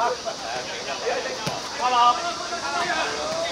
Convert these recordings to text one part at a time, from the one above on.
好了啊啊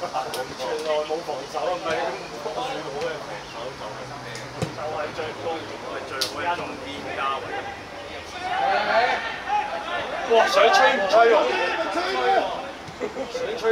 原來冇防守啊，唔係冇好嘅防守就係就係最高，係最好一種添加位。哇！想吹唔吹喎？想吹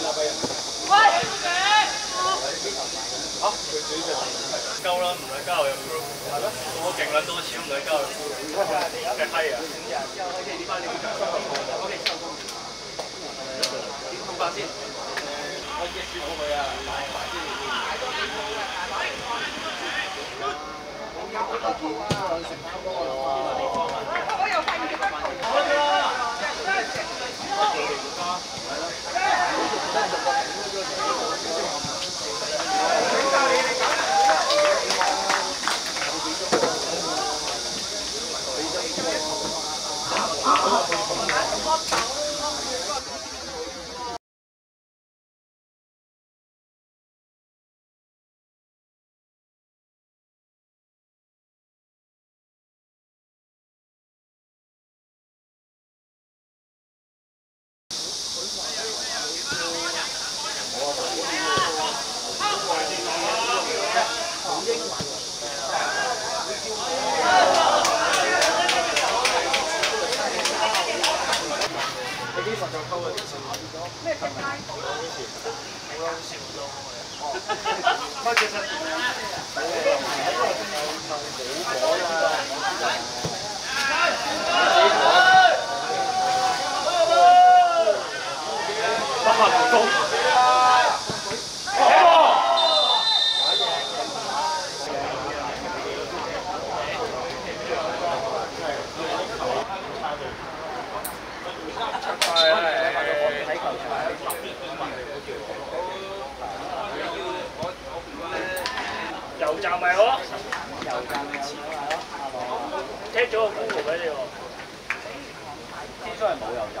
唔吹？夠啦，唔使交入 group。係咩？我勁撚多錢，唔使交入 group。嘅閪啊！通翻先。我已經輸咗佢啊！Oh, 咯，踢咗個 Google 俾你喎。天水係冇油炸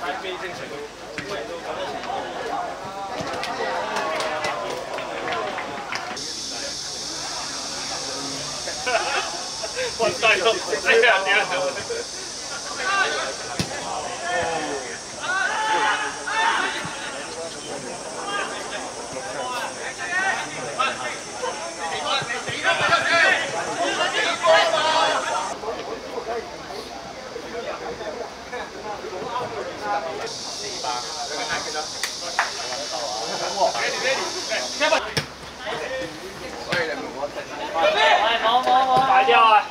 但係非正常都乜都咁多錢。我带到这样子。好好好，摆掉啊！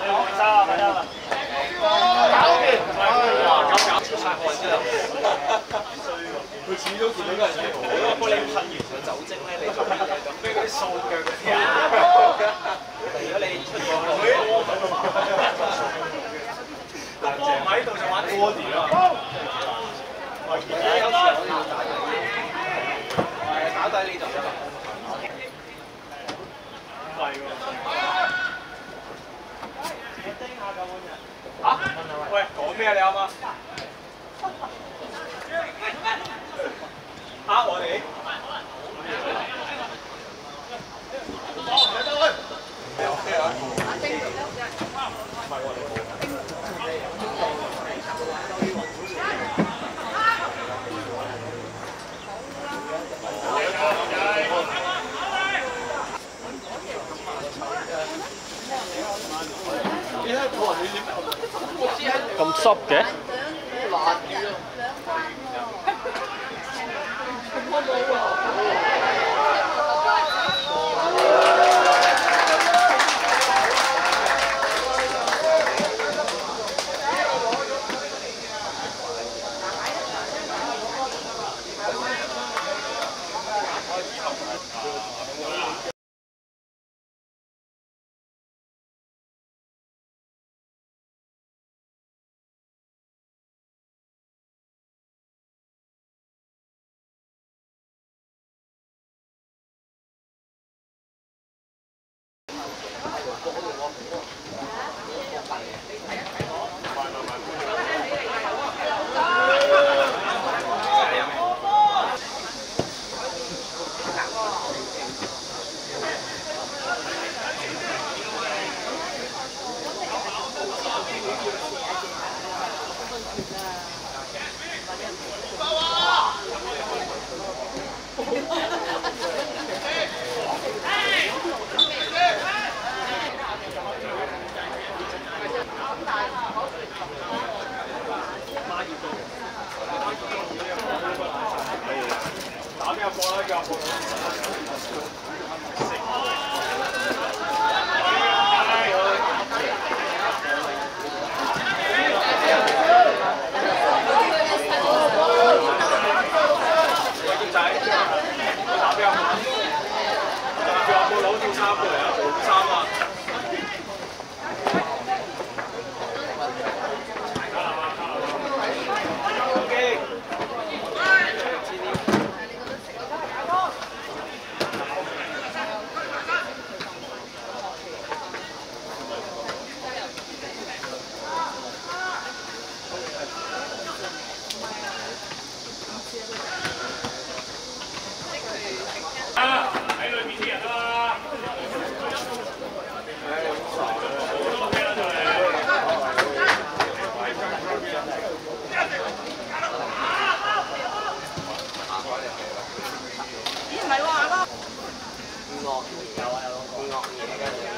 係我贏渣啦，快！搞掂，係唔係，搞搞。衰，佢始終。stopped it. 係話咯。邊？有啊有。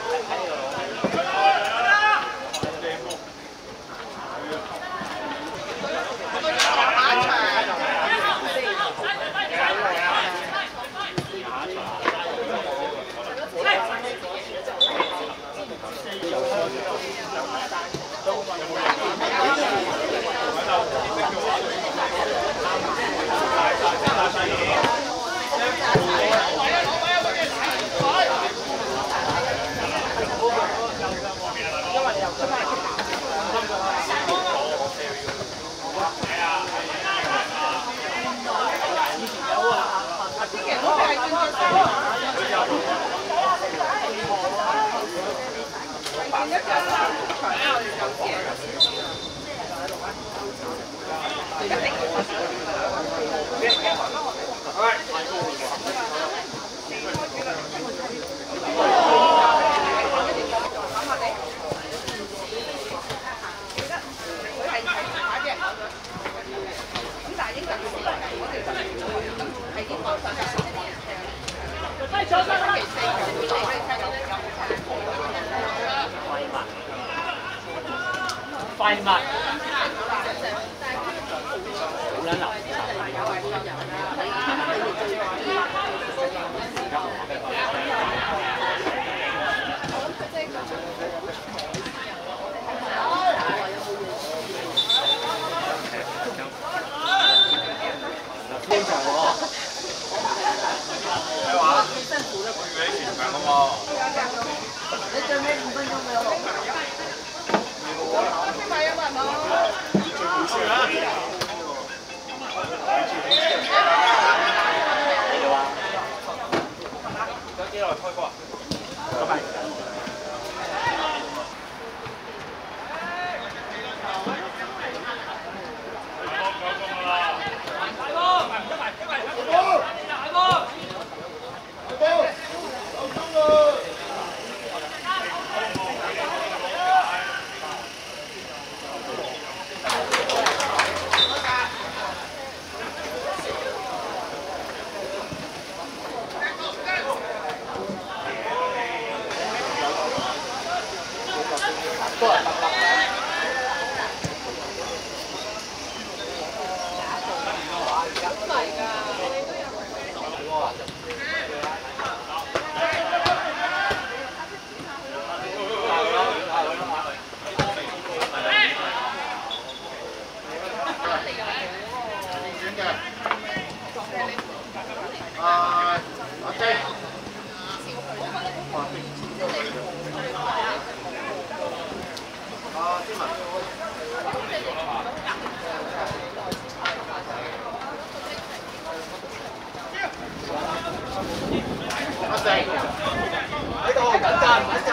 阿成喺度，緊陣緊陣，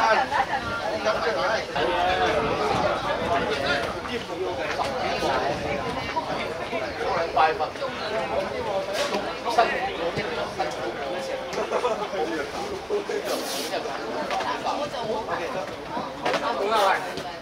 緊住佢。拜佛，辛苦辛苦。好啦，喂。